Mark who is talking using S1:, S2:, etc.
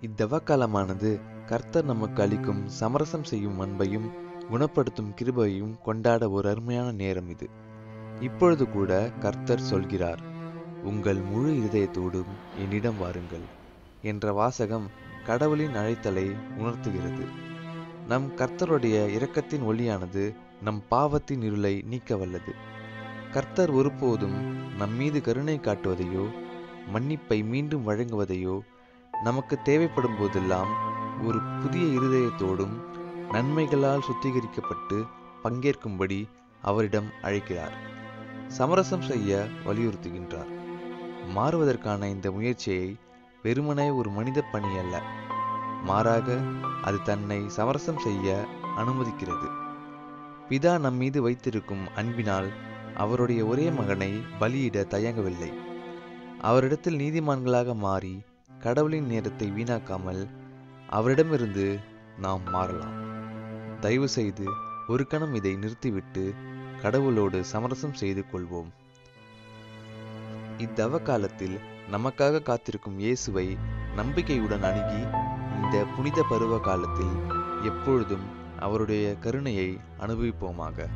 S1: இத்தவக்காலமானது கர்த்தர் நமக்கு அளிக்கும் சமரசம் செய்யும் அன்பையும் குணப்படுத்தும் கிருபையும் கொண்டாட ஒரு அருமையான நேரம் இது. இப்பொழுது கூட கர்த்தர் சொல்கிறார் உங்கள் முழு இதயத்தோடும் என்னிடம் வாருங்கள் என்ற வாசகம் கடவுளின் அழைத்தலை உணர்த்துகிறது. நம் கர்த்தருடைய இரக்கத்தின் ஒளியானது நம் பாவத்தின் இருளை நீக்க வல்லது. கர்த்தர் ஒருபோதும் நம் மீது கருணை காட்டுவதையோ மன்னிப்பை மீண்டும் வழங்குவதையோ நமக்கு தேவைப்படும் போதெல்லாம் ஒரு புதிய இருதயத்தோடும் நன்மைகளால் சுத்திகரிக்கப்பட்டு பங்கேற்கும்படி அவரிடம் அழைக்கிறார். சமரசம் செய்ய வலியுறுத்துகின்றார். மாறுவதற்கான இந்த முயற்சியை வெறுமனே ஒரு மனித பணி அல்ல. மாறாக அது தன்னை சமரசம் செய்ய அனுமதிக்கிறது. பிதா நம் மீது வைத்திருக்கும் அன்பினால் அவருடைய ஒரே மகனை பலியிட தயங்கவில்லை. அவரிடத்தில் நீதிமான்களாக மாறி கடவுளின் நேரத்தை வீணாக்காமல் அவரிடமிருந்து நாம் மாறலாம். தயவு செய்து ஒரு கணம் இதை நிறுத்திவிட்டு கடவுளோடு சமரசம் செய்து கொள்வோம். இத்தவ காலத்தில் நமக்காக காத்திருக்கும் இயேசுவை நம்பிக்கையுடன் அணுகி இந்த புனித பருவ காலத்தில் எப்பொழுதும் அவருடைய கருணையை அனுபவிப்போமாக.